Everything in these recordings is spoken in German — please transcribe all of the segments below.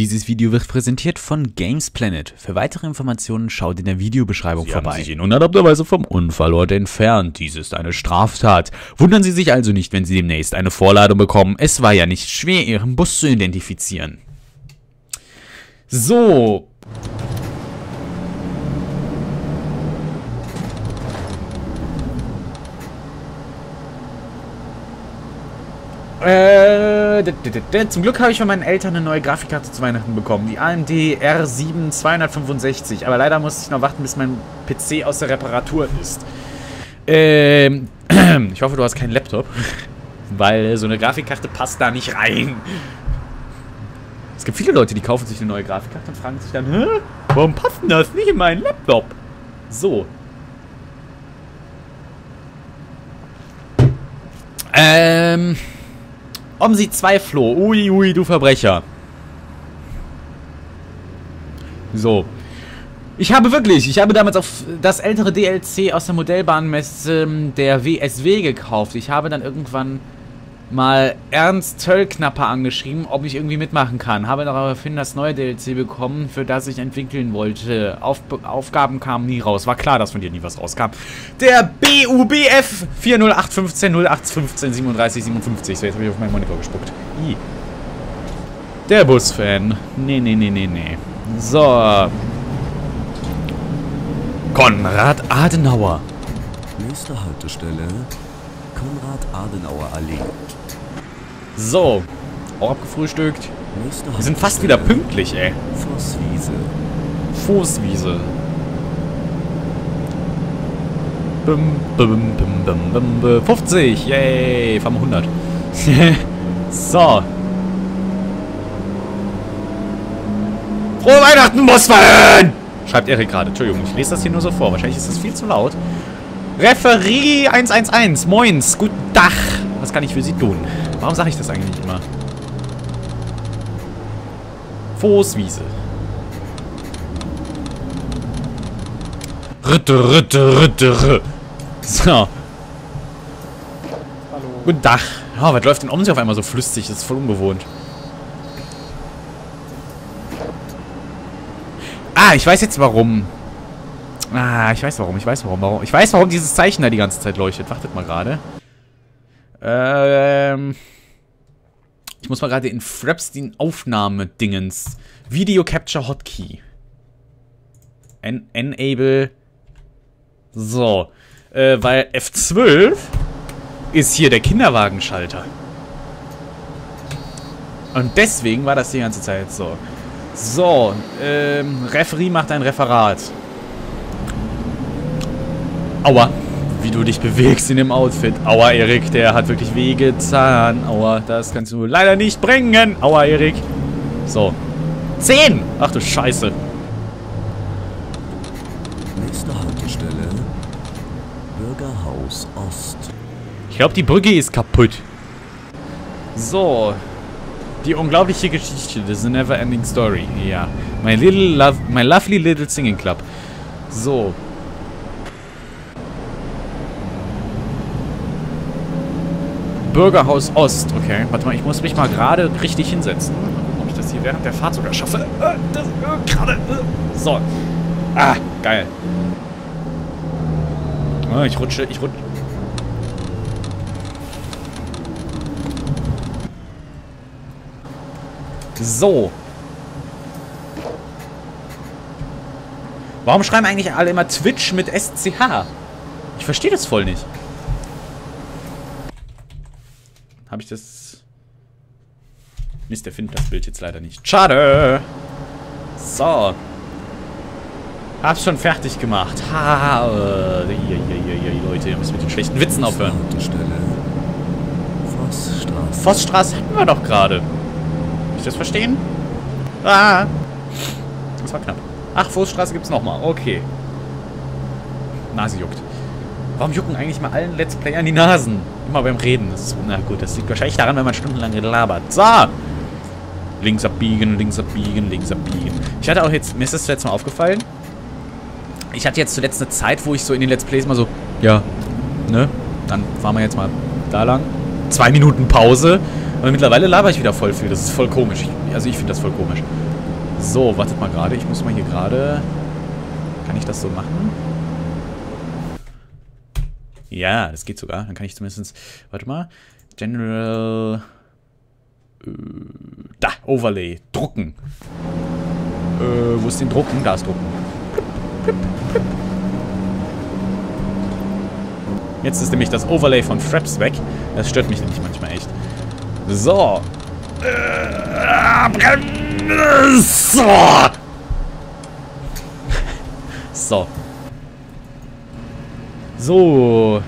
Dieses Video wird präsentiert von Games Planet. Für weitere Informationen schaut in der Videobeschreibung Sie vorbei. haben sich in unerlaubter Weise vom Unfallort entfernt. Dies ist eine Straftat. Wundern Sie sich also nicht, wenn Sie demnächst eine Vorladung bekommen. Es war ja nicht schwer, Ihren Bus zu identifizieren. So. Zum Glück habe ich von meinen Eltern eine neue Grafikkarte zu Weihnachten bekommen. Die AMD R7 265. Aber leider musste ich noch warten, bis mein PC aus der Reparatur ist. Ähm, ich hoffe, du hast keinen Laptop. Weil so eine Grafikkarte passt da nicht rein. Es gibt viele Leute, die kaufen sich eine neue Grafikkarte und fragen sich dann, Hä? warum passt denn das nicht in meinen Laptop? So. Ähm. Omsi 2 Flo. Ui, ui, du Verbrecher. So. Ich habe wirklich, ich habe damals auf das ältere DLC aus der Modellbahnmesse ähm, der WSW gekauft. Ich habe dann irgendwann mal Ernst Töllknapper angeschrieben, ob ich irgendwie mitmachen kann. Habe daraufhin das neue DLC bekommen, für das ich entwickeln wollte. Auf Aufgaben kamen nie raus. War klar, dass von dir nie was rauskam. Der BUBF 40815 0815 37 57. So, jetzt habe ich auf meinen Monitor gespuckt. I. Der Busfan. Nee, nee, nee, nee, nee. So. Konrad Adenauer. Nächste Haltestelle Konrad-Adenauer-Allee. So. Auch abgefrühstückt. Wir sind fast wieder pünktlich, ey. Vosswiese. Fußwiese. Bum, bum, bum, bum, bum, bum. 50, yay, fahren wir 100. so. Frohe Weihnachten, Busfan! Schreibt Erik gerade. Entschuldigung, ich lese das hier nur so vor. Wahrscheinlich ist das viel zu laut. Referie 111. Moins, guten Tag. Was kann ich für Sie tun? Warum sage ich das eigentlich nicht immer? Fußwiese. Ritte, Ritte, Ritte, Ritte. So. Hallo. Guten Tag. Ja, was läuft denn um sich auf einmal so flüssig? Das ist voll ungewohnt. Ah, ich weiß jetzt warum. Ah, ich weiß warum, ich weiß warum, warum. Ich weiß, warum dieses Zeichen da die ganze Zeit leuchtet. Wartet mal gerade. Ähm. Ich muss mal gerade in Fraps den Aufnahme-Dingens. Video Capture Hotkey. En enable. So. Äh, weil F12 ist hier der Kinderwagenschalter. Und deswegen war das die ganze Zeit so. So, ähm, Referee macht ein Referat. Aua, wie du dich bewegst in dem Outfit. Aua, Erik, der hat wirklich wehgetan. Aua, das kannst du leider nicht bringen. Aua, Erik. So. 10! Ach du Scheiße. Nächste Haltestelle Bürgerhaus Ost. Ich glaube, die Brücke ist kaputt. So. Die unglaubliche Geschichte. A never ending story. Ja. My little love, my lovely little singing club. So. Bürgerhaus Ost. Okay. Warte mal, ich muss mich mal gerade richtig hinsetzen. Ob ich das hier während der Fahrt sogar schaffe. Äh, das, äh, gerade. So. Ah, geil. Ah, ich rutsche, ich rutsche. So. Warum schreiben eigentlich alle immer Twitch mit SCH? Ich verstehe das voll nicht. Habe ich das... Mist, der findet das Bild jetzt leider nicht. Schade. So. Hab's schon fertig gemacht. Ha, äh, hier, hier, hier, Leute, ihr müsst mit den schlechten Witzen aufhören. Vossstraße. Vossstraße hatten wir doch gerade. Kann ich das verstehen? Ah. Das war knapp. Ach, Vossstraße gibt's nochmal. Okay. Nase juckt. Warum jucken eigentlich mal allen Let's Playern die Nasen? Immer beim Reden. Ist, na gut, das liegt wahrscheinlich daran, wenn man stundenlang labert. So. Links abbiegen, links abbiegen, links abbiegen. Ich hatte auch jetzt, mir ist das zuletzt mal aufgefallen. Ich hatte jetzt zuletzt eine Zeit, wo ich so in den Let's Plays mal so, ja, ne? Dann fahren wir jetzt mal da lang. Zwei Minuten Pause. Und mittlerweile laber ich wieder voll viel. Das ist voll komisch. Ich, also ich finde das voll komisch. So, wartet mal gerade. Ich muss mal hier gerade... Kann ich das so machen? Ja, das geht sogar. Dann kann ich zumindest... Warte mal. General... Äh, da, Overlay. Drucken. Äh, wo ist denn Drucken? Da ist Drucken. Jetzt ist nämlich das Overlay von Fraps weg. Das stört mich nämlich manchmal echt. So. So. So. So.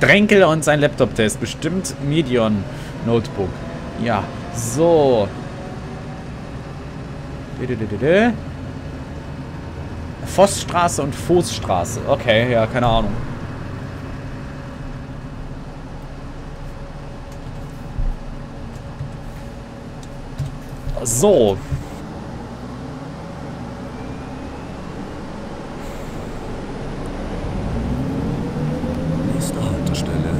Dränkel und sein Laptop-Test. Bestimmt Medion Notebook. Ja. So. Vossstraße und Voßstraße. Okay, ja, keine Ahnung. So. Nächste Haltestelle.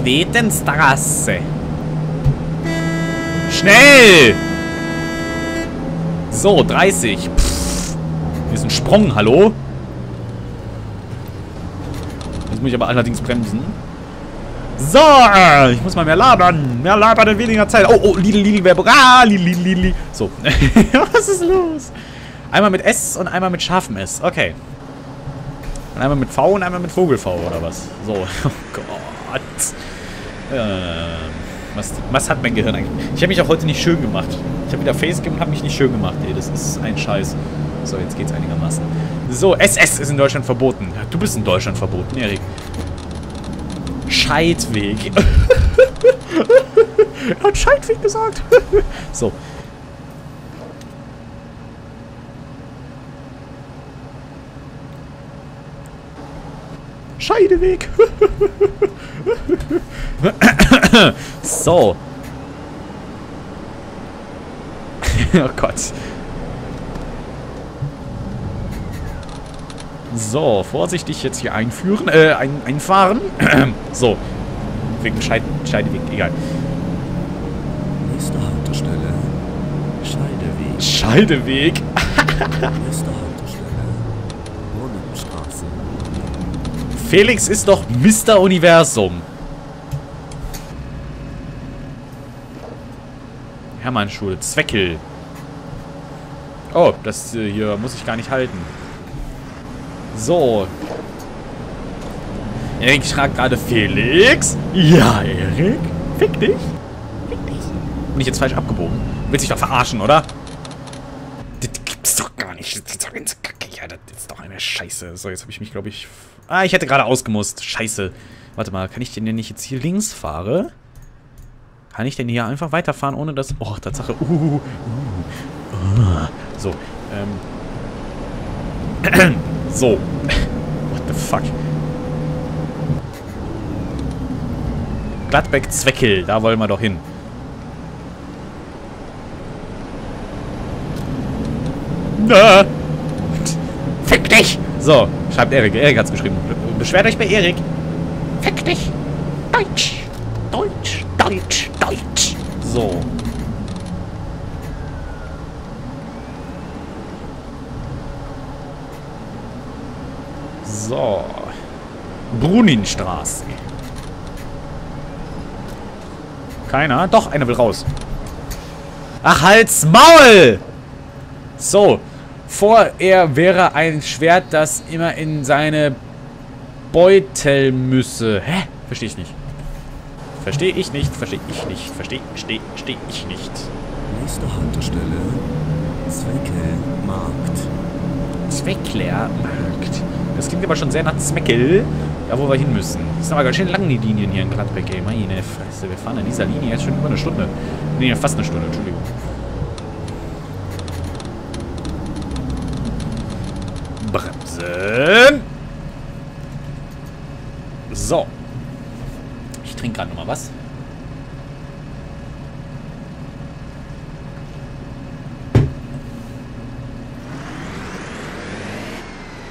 Schwedenstraße. Schnell! So, 30. Pff. Hier ist ein Sprung, hallo? Jetzt muss ich aber allerdings bremsen. So, ich muss mal mehr labern. Mehr labern in weniger Zeit. Oh, oh, Lidl, Lidl, Werbung. Ah, Lidl, Lidl, Lidl. So. Was ist los? Einmal mit S und einmal mit scharfem S. Okay. Und einmal mit V und einmal mit Vogel V oder was? So. Oh Gott. Ähm, was, was hat mein Gehirn eigentlich? Ich habe mich auch heute nicht schön gemacht. Ich habe wieder Facecam und habe mich nicht schön gemacht. Ey, das ist ein Scheiß. So, jetzt geht's einigermaßen. So, SS ist in Deutschland verboten. Du bist in Deutschland verboten, Erik. Scheidweg. er hat Scheidweg gesagt. so. Scheideweg. so. oh Gott. So, vorsichtig jetzt hier einführen, äh, ein, einfahren. so. Wegen Scheid Scheideweg, egal. Nächste Haltestelle. Scheideweg. Scheideweg? Nächste Haltestelle. Brunnenstraße. Felix ist doch Mr. Universum. Hermannschule, Zweckel. Oh, das äh, hier muss ich gar nicht halten. So. Erik fragt gerade Felix. Ja, Erik. Fick dich. Fick dich. Bin ich jetzt falsch abgebogen? Willst dich doch verarschen, oder? Das gibt's doch gar nicht. Das ist doch ganz kacke. Ja, das ist doch eine Scheiße. So, jetzt habe ich mich, glaube ich... Ah, ich hätte gerade ausgemusst. Scheiße. Warte mal, kann ich denn nicht jetzt hier links fahre? Kann ich denn hier einfach weiterfahren, ohne dass... Oh, Tatsache. Uh, uh, uh. So, ähm... So. What the fuck? Gladbeck-Zweckel, da wollen wir doch hin. Na. Fick dich! So, schreibt Erik. Erik hat's geschrieben. Beschwert euch bei Erik. Fick dich! Deutsch! So. So. Bruninstraße. Keiner? Doch, einer will raus. Ach, halt's Maul! So. Vor er wäre ein Schwert, das immer in seine Beutel müsse. Hä? Verstehe ich nicht. Verstehe ich nicht, verstehe ich nicht, verstehe, verstehe, verstehe ich nicht. Nächste Haltestelle. Zweckel Markt. Zwecklermarkt. Das klingt aber schon sehr nach Zweckel, da wo wir hin müssen. Das sind aber ganz schön lang, die Linien hier in Gladbeck, ey. Meine Fresse, wir fahren in dieser Linie jetzt schon über eine Stunde. Nee, fast eine Stunde, Entschuldigung. Bremsen. So. Trinke gerade nochmal was.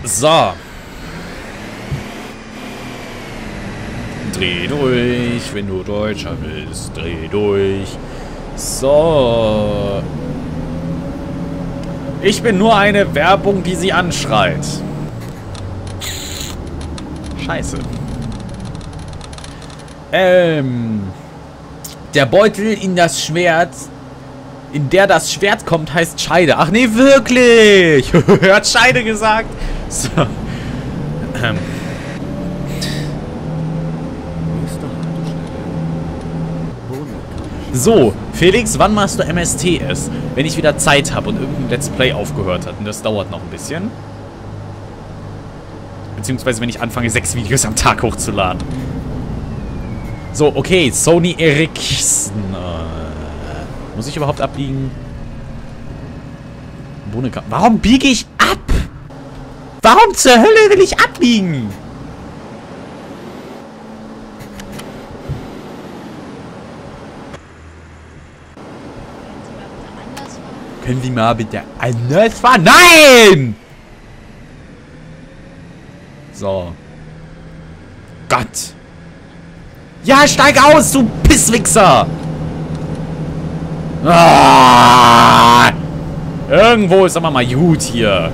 So. Dreh durch, wenn du Deutscher bist. Dreh durch. So. Ich bin nur eine Werbung, die sie anschreit. Scheiße. Ähm. Der Beutel in das Schwert, in der das Schwert kommt, heißt Scheide. Ach nee, wirklich. er hat Scheide gesagt. So. Ähm. So, Felix, wann machst du MSTS? Wenn ich wieder Zeit habe und irgendein Let's Play aufgehört hat. Und das dauert noch ein bisschen. Beziehungsweise, wenn ich anfange, sechs Videos am Tag hochzuladen. So, okay, Sony Ericsson. Äh, muss ich überhaupt abbiegen? Bohnenka Warum biege ich ab? Warum zur Hölle will ich abbiegen? Können Sie mal bitte anders fahren? Nein! So. Gott. Ja, steig aus, du Pisswichser! Ah! Irgendwo ist aber mal gut hier.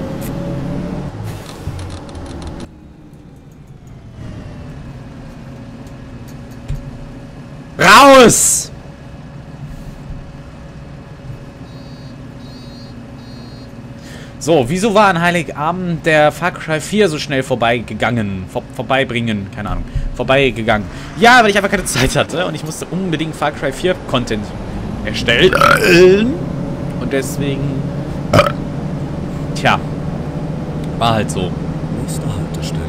Raus! So, wieso war an Heiligabend der Far Cry 4 so schnell vorbeigegangen? Vor, vorbeibringen, keine Ahnung. Vorbeigegangen. Ja, weil ich einfach keine Zeit hatte und ich musste unbedingt Far Cry 4 Content erstellen. Und deswegen. Tja. War halt so. Nächste Haltestelle.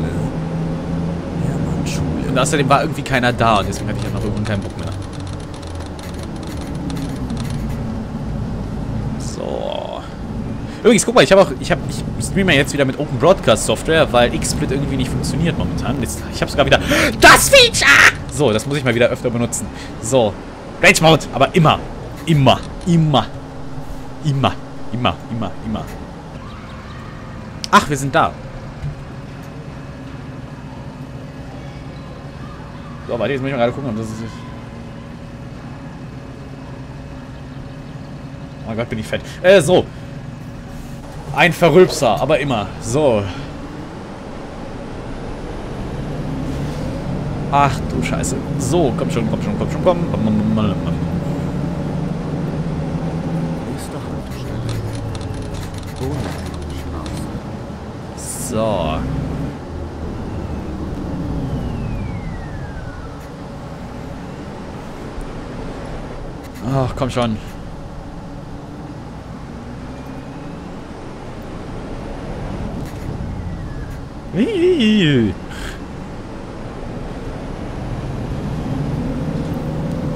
Und außerdem war irgendwie keiner da und deswegen hatte ich auch noch irgendwann keinen Bock mehr. So. Übrigens, guck mal, ich habe auch, ich habe, ich streame jetzt wieder mit Open Broadcast Software, weil XSplit irgendwie nicht funktioniert momentan. Jetzt, ich habe sogar wieder das Feature. So, das muss ich mal wieder öfter benutzen. So, Rage Mode, aber immer, immer, immer, immer, immer, immer, immer. Ach, wir sind da. So, warte, jetzt muss ich mal gerade gucken, ob das ist. Oh Gott, bin ich fett. Äh, so. Ein Verrülpser, aber immer. So. Ach du Scheiße. So, komm schon, komm schon, komm schon, komm. So. Ach, komm schon.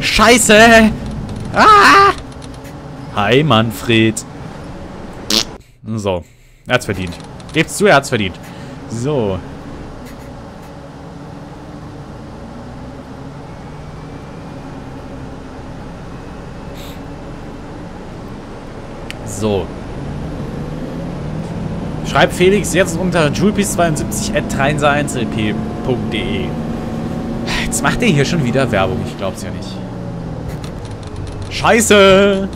Scheiße! Ah! Hi, Manfred. So. Er hat's verdient. Gebt's zu, er hat's verdient. So. So. Schreibt Felix jetzt unter julpis72.treinseeinzelp.de Jetzt macht er hier schon wieder Werbung. Ich glaub's ja nicht. Scheiße!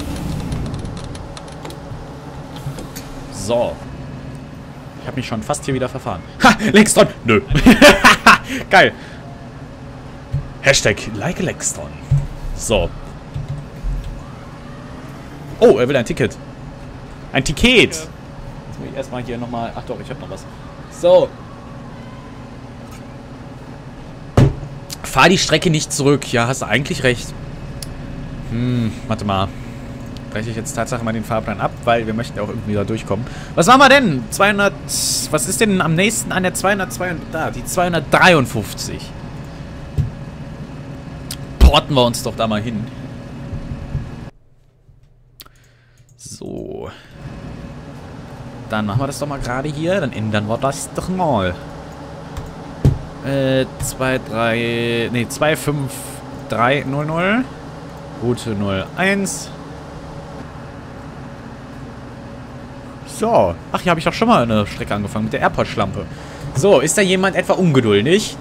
So. Ich habe mich schon fast hier wieder verfahren. Ha! Lextron! Nö. Geil. Hashtag like Lextron. So. Oh, er will ein Ticket. Ein Ticket! Erstmal hier nochmal... Ach doch, ich habe noch was. So. Fahr die Strecke nicht zurück. Ja, hast du eigentlich recht. Hm, warte mal. Breche ich jetzt Tatsache mal den Fahrplan ab, weil wir möchten ja auch irgendwie da durchkommen. Was machen wir denn? 200... Was ist denn am nächsten an der 202... Da, die 253. Porten wir uns doch da mal hin. So. Dann machen wir das doch mal gerade hier. Dann ändern wir das doch mal. Äh, 2, 3... Ne, 2, 5, 3, 0, 0. Route 01. So. Ach, hier habe ich doch schon mal eine Strecke angefangen mit der Airport-Schlampe. So, ist da jemand etwa ungeduldig?